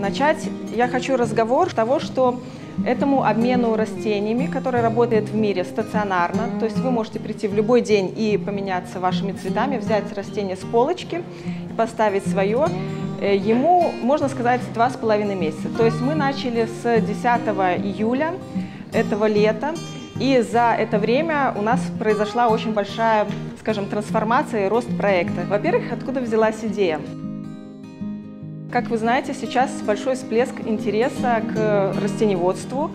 Начать я хочу разговор с того, что этому обмену растениями, который работает в мире стационарно, то есть вы можете прийти в любой день и поменяться вашими цветами, взять растение с полочки и поставить свое, э, ему, можно сказать, два с половиной месяца. То есть мы начали с 10 июля этого лета, и за это время у нас произошла очень большая, скажем, трансформация и рост проекта. Во-первых, откуда взялась идея? Как вы знаете, сейчас большой всплеск интереса к растеневодству.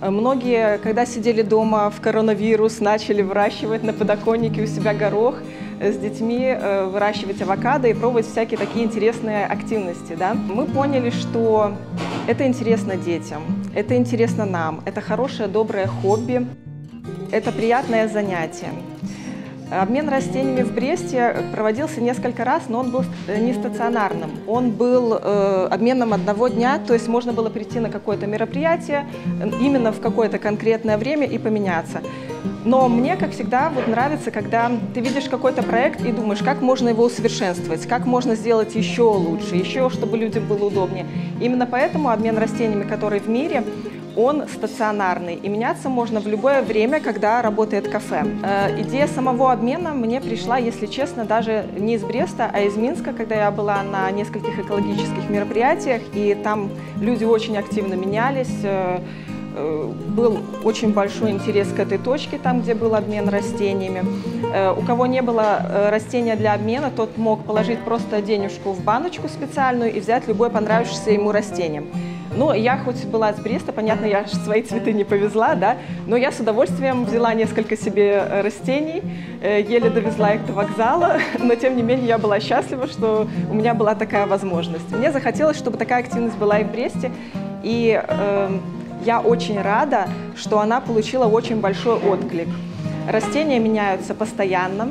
Многие, когда сидели дома в коронавирус, начали выращивать на подоконнике у себя горох, с детьми э, выращивать авокадо и пробовать всякие такие интересные активности. Да? Мы поняли, что это интересно детям, это интересно нам, это хорошее, доброе хобби, это приятное занятие. Обмен растениями в Бресте проводился несколько раз, но он был не стационарным. Он был э, обменом одного дня, то есть можно было прийти на какое-то мероприятие именно в какое-то конкретное время и поменяться. Но мне, как всегда, вот нравится, когда ты видишь какой-то проект и думаешь, как можно его усовершенствовать, как можно сделать еще лучше, еще, чтобы людям было удобнее. Именно поэтому обмен растениями, который в мире, он стационарный, и меняться можно в любое время, когда работает кафе. Э, идея самого обмена мне пришла, если честно, даже не из Бреста, а из Минска, когда я была на нескольких экологических мероприятиях, и там люди очень активно менялись, э, э, был очень большой интерес к этой точке, там, где был обмен растениями. У кого не было растения для обмена, тот мог положить просто денежку в баночку специальную и взять любое понравившееся ему растение. Ну, я хоть была с Бреста, понятно, я свои цветы не повезла, да, но я с удовольствием взяла несколько себе э, растений, э, еле довезла их до вокзала, но тем не менее я была счастлива, что у меня была такая возможность. Мне захотелось, чтобы такая активность была и в Бресте, и э, я очень рада, что она получила очень большой отклик. Растения меняются постоянно,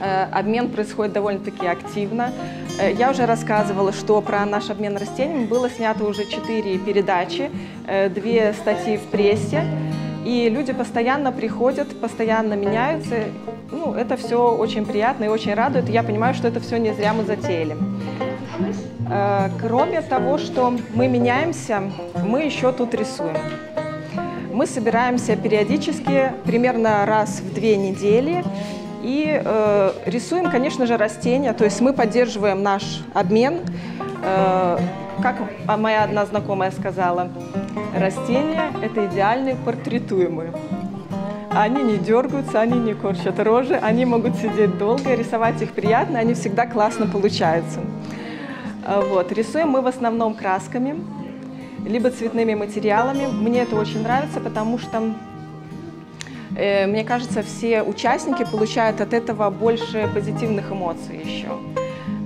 обмен происходит довольно-таки активно. Э, я уже рассказывала, что про наш обмен растениями было снято уже четыре передачи, э, две статьи в прессе. И люди постоянно приходят, постоянно меняются. Ну, это все очень приятно и очень радует. я понимаю, что это все не зря мы затеяли. Кроме того, что мы меняемся, мы еще тут рисуем. Мы собираемся периодически, примерно раз в две недели, и э, рисуем, конечно же, растения, то есть мы поддерживаем наш обмен. Э, как моя одна знакомая сказала, растения – это идеальные портретуемые. Они не дергаются, они не корчат рожи, они могут сидеть долго, рисовать их приятно, они всегда классно получаются. Э, вот. Рисуем мы в основном красками, либо цветными материалами. Мне это очень нравится, потому что мне кажется, все участники получают от этого больше позитивных эмоций еще.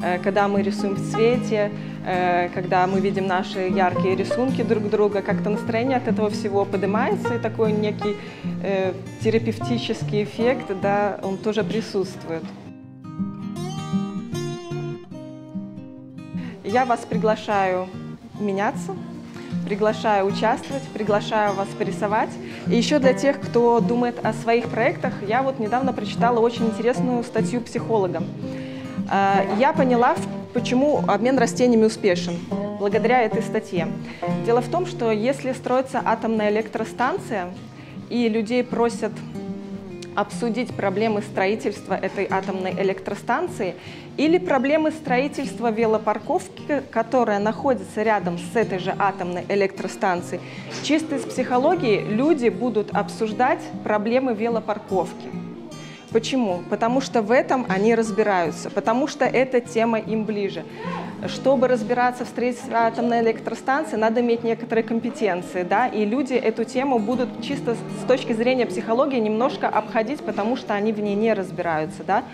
Э, когда мы рисуем в цвете, э, когда мы видим наши яркие рисунки друг друга, как-то настроение от этого всего поднимается, и такой некий терапевтический эффект, да, он тоже присутствует. Я вас приглашаю меняться, приглашаю участвовать, приглашаю вас порисовать. И еще для тех, кто думает о своих проектах, я вот недавно прочитала очень интересную статью психолога. А, я поняла, почему обмен растениями успешен благодаря этой статье. Дело в том, что если строится атомная электростанция, и людей просят обсудить проблемы строительства этой атомной электростанции или проблемы строительства велопарковки, которая находится рядом с этой же атомной электростанцией. Чисто из психологии люди будут обсуждать проблемы велопарковки. Почему? Потому что в этом они разбираются, потому что эта тема им ближе. Чтобы разбираться в строительстве атомной электростанции, надо иметь некоторые компетенции, да, и люди эту тему будут чисто с точки зрения психологии немножко обходить, потому что они в ней не разбираются, да.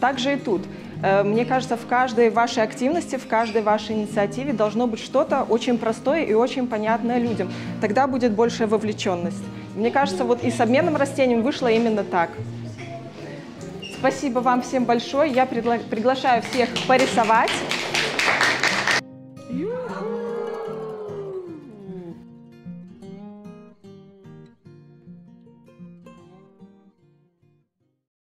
Также и тут. Э, мне кажется, в каждой вашей активности, в каждой вашей инициативе должно быть что-то очень простое и очень понятное людям. Тогда будет большая вовлеченность. Мне кажется, вот и с обменом растением вышло именно так. Спасибо вам всем большое. Я пригла приглашаю всех порисовать. Yoo-hoo!